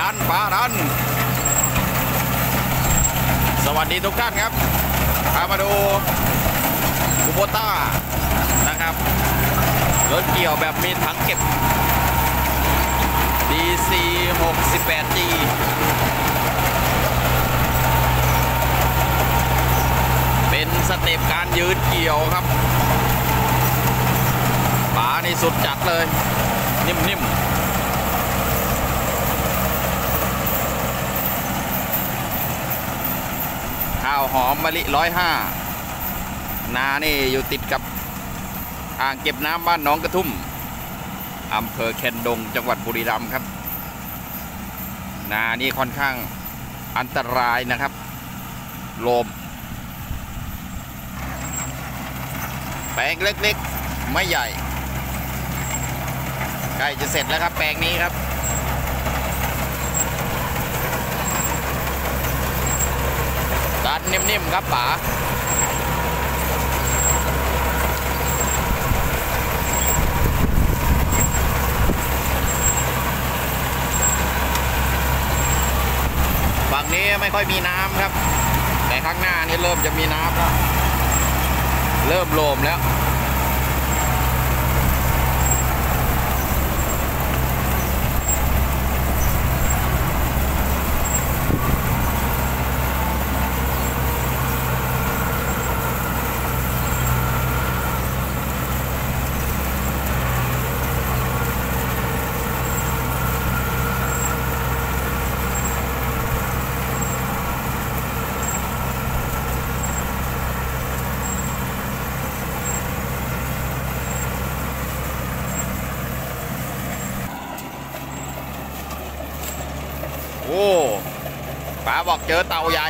ดันฟ้าดัน สวัสดีทุกท่านครับพามาดูคูโบต้านะครับรถเกี่ยวแบบมีถังเก็บ DC 68G เป็นสเต็ปการยืนเกี่ยวครับป๋านี่สุดจัดเลย นิ่มๆาวหอมมะลิร้อยห้านานี่อยู่ติดกับอ่างเก็บน้ำบ้านน้องกระทุ่มอำเภอแคนดงจังหวัดบุรีรัมย์ครับ นานี่ค่อนข้างอันตรายนะครับโลม แปลงเล็กๆ ไม่ใหญ่ ใกล้จะเสร็จแล้วครับแปลงนี้ครับ ดันนิ่มๆครับป๋าฝั่งนี้ไม่ค่อยมีน้ำครับ แต่ข้างหน้านี่เริ่มจะมีน้ำแล้ว เริ่มโลมแล้ว โอ้ ป๋าบอกเจอเต่าใหญ่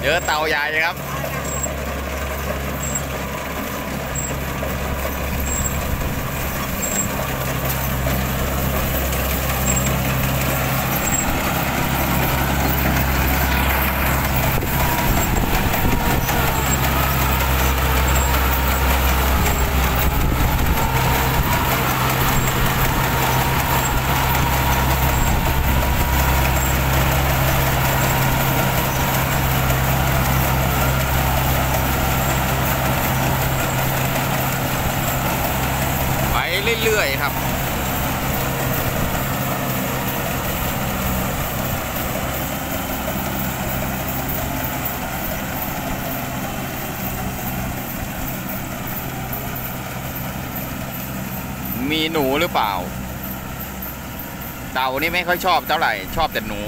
เจอเต่าใหญ่ครับ ไป เรื่อยๆครับมีหนูหรือเปล่า เต่านี่ไม่ค่อยชอบเท่าไหร่ ชอบแต่หนู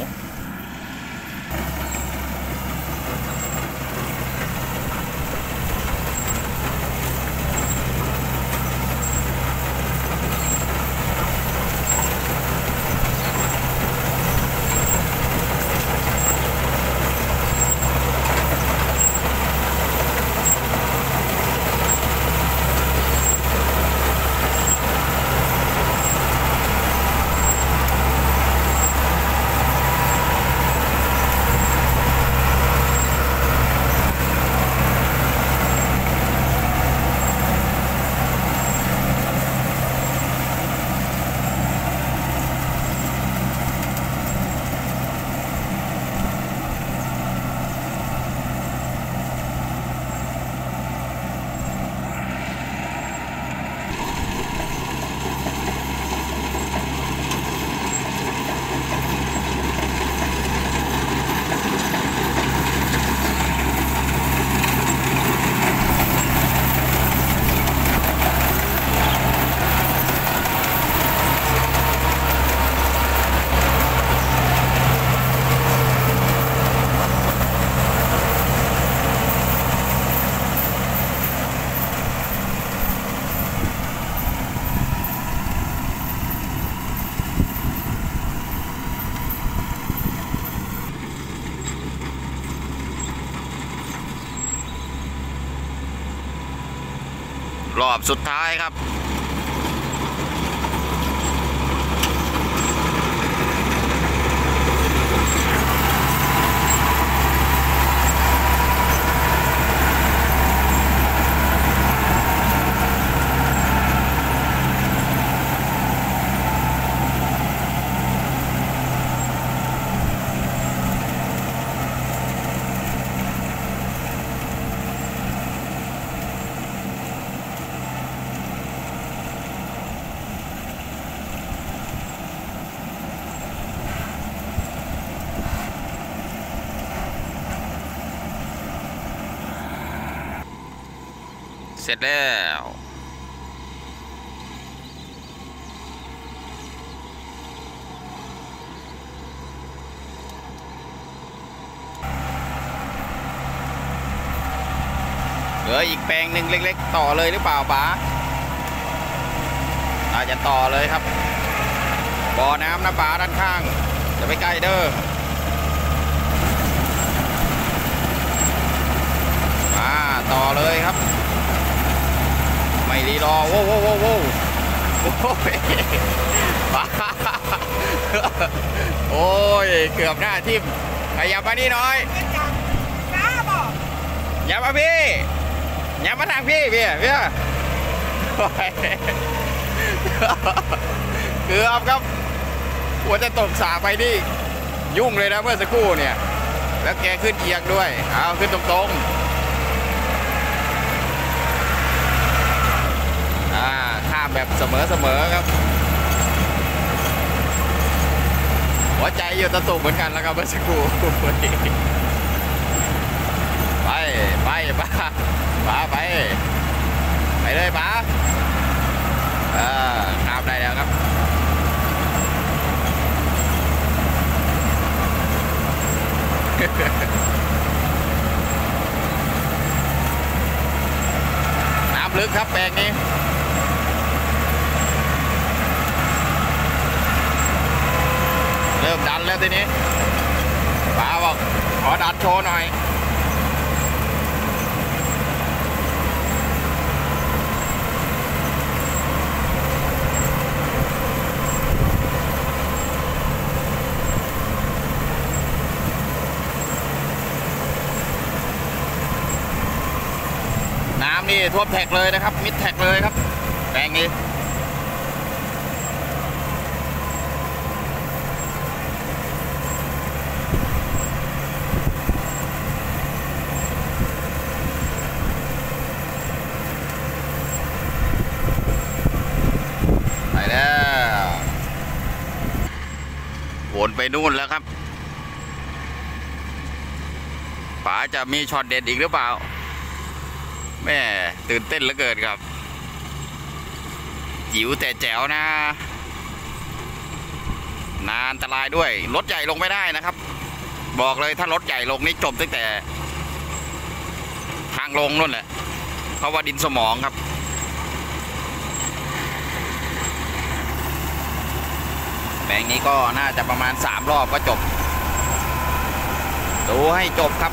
รอบสุดท้ายครับ สร็จแล้ว เหลืออีกแปลงหนึ่งเล็ก ๆ ต่อเลยหรือเปล่าป๋าอาจจะต่อเลยครับ บ่อน้ำนะป๋าด้านข้างอย่าไปใกล้เด้อมาต่อเลยครับ ไม่รีรอโว้วโว้โว้โว้โอ้ยป๋าโอ้ย เกือบหน้าทิ่มขยับมานี่หน่อยกล้าบอย่ามาพี่อย่ามาทางพี่พี่พี่เกือบครับหัวจะตกสาไปนี่ยุ่งเลยนะเมื่อสักครู่เนี่ย แล้วแกขึ้นเอียงด้วย เอาขึ้นตรงๆอ่าข้ามแบบเสมอๆครับ หัวใจอยู่ตะตุกเหมือนกันแล้วครับเมื่อสักครู่ไปไปป้าป้าไป ไปเลยป้าเออข้ามได้แล้วครับน้ำลึกครับแปลงนี้ เริ่มดัน แล้วทีนี้ป้าบอกขอดันโชว์หน่อยน้ำนี่ท่วมแท็กเลยนะครับ มิดแท็กเลยครับแปลงนี้ ไปแล้ววน ไปนู่นแล้วครับป๋าจะมีช็อตเด็ดอีกหรือเปล่า แม่ตื่นเต้นเหลือเกินครับ จิ๋วแต่แจ๋วนะ นานอันตรายด้วย รถใหญ่ลงไม่ได้นะครับ บอกเลยถ้ารถใหญ่ลงนี่จบตั้งแต่ ทางลงนู่นแหละเพราะว่าดินสมองครับ แบงค์นี้ก็น่าจะประมาณ 3 รอบก็จบ ดูให้จบครับ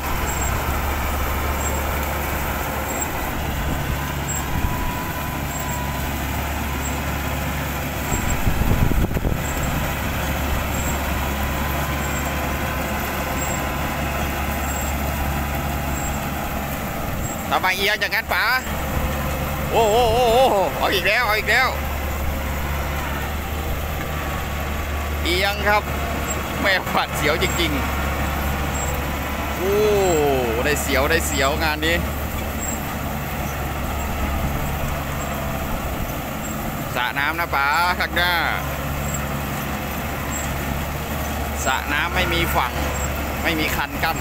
ทำไมเอียงอย่างนั้นป๋าโอ้โหโอ้โหเอาอีกแล้ว เอาอีกแล้ว เอียงครับ แม่หวัดเสียวจริงๆโอ้ได้เสียวได้เสียวงานนี้สระน้ำนะป๋าข้างหน้าสระน้ำไม่มีฝั่งไม่มีคันกั้น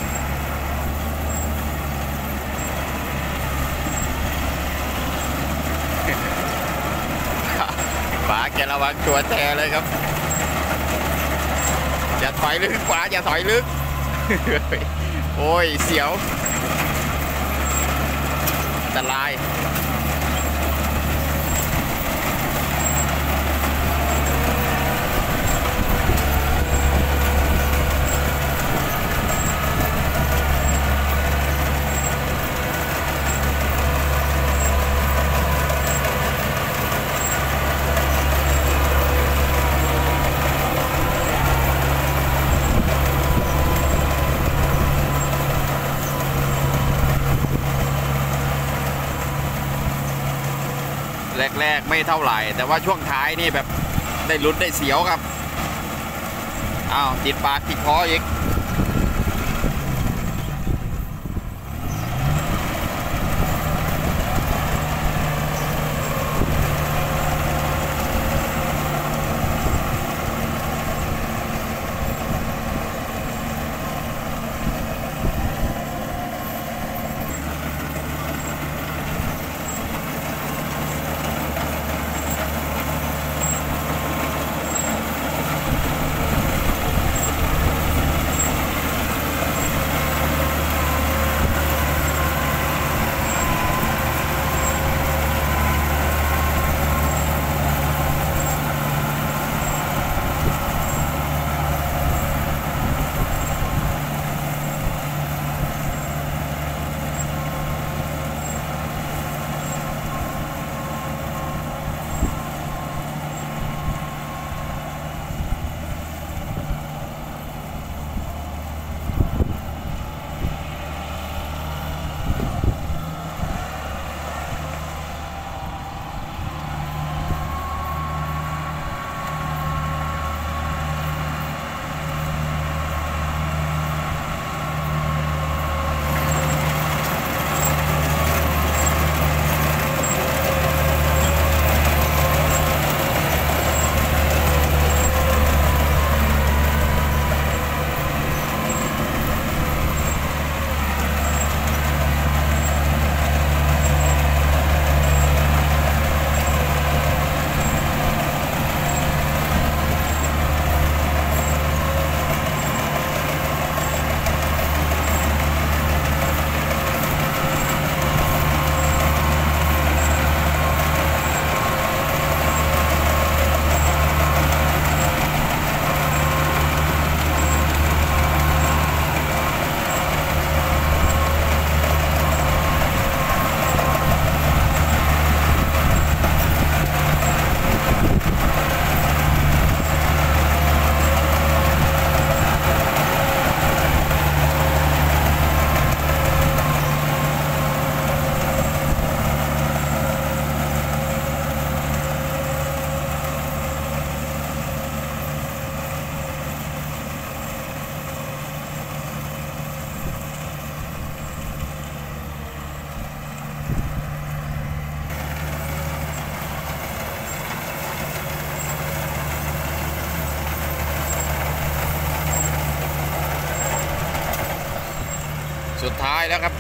ป๋าแกระวังตัวแทเลยครับ อย่าถอยลึกขวาอย่าถอยลึก โอ้ยเสียวอันตราย แรกๆไม่เท่าไหร่ แต่ว่าช่วงท้ายนี่แบบได้ลุ้นได้เสียวครับอ้าวติดปากติดคออีก ท้ายแล้วครับ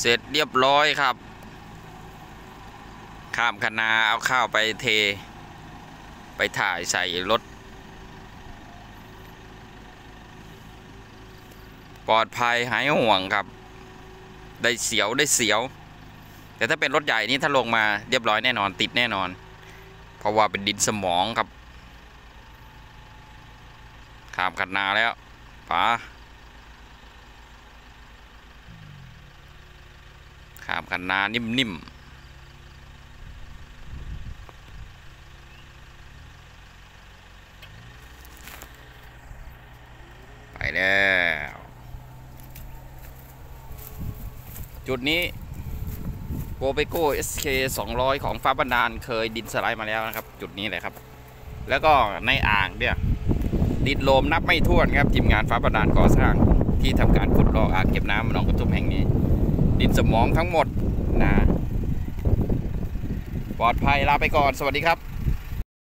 เสร็จเรียบร้อยครับ ข้ามคณาเอาข้าวไปเท ไปถ่ายใส่รถ ปลอดภัยหายห่วงครับ ได้เสียวได้เสียว แต่ถ้าเป็นรถใหญ่นี่ถ้าลงมาเรียบร้อยแน่นอนติดแน่นอน เพราะว่าเป็นดินสมองครับ ข้ามคณาแล้วป๋า ข้ามคันนานิ่มๆไปแล้วจุดนี้โกเบโก้ SK 200 ของฟ้าบันดาลเคยดินสไลด์มาแล้วนะครับ จุดนี้แหละครับ แล้วก็ในอ่างเนี่ย ดินโลมนับไม่ถ้วนครับทีมงานฟ้าบันดาลก่อสร้างที่ทำการขุดลอกอ่างเก็บน้ำหนองกระทุ่มแห่งนี้ ดินสมองทั้งหมดนะปลอดภัยลาไปก่อนสวัสดีครับ